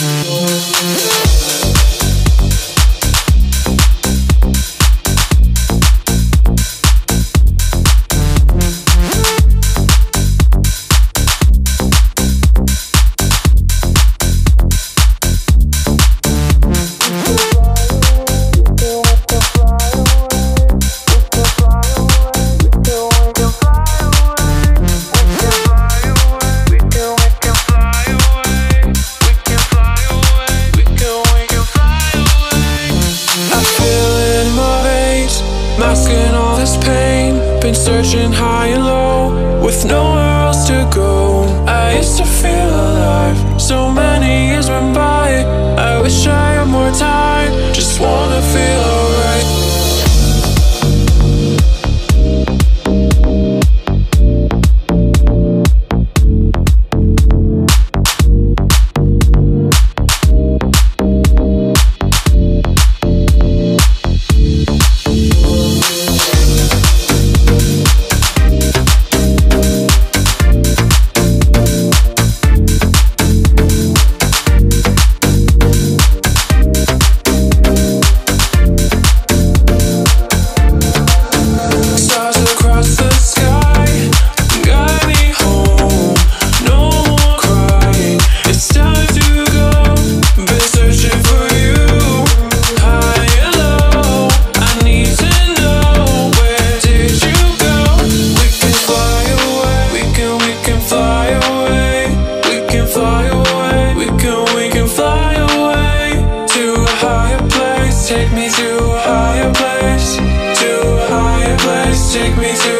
Thank been searching high and low With nowhere else to go. I used to feel alive. So many years went by. I wish I Take me to a higher place, to a higher place. Take me to